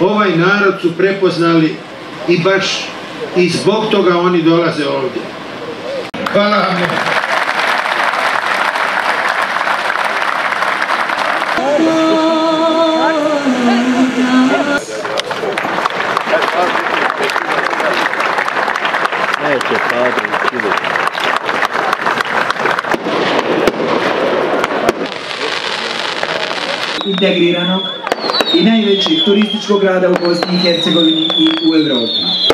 ovaj narod su prepoznali i baš i zbog toga oni dolaze ovdje. Hvala vam. Integriranog i najvećeg turističkog grada u Bosni i Hercegovini i u Europi.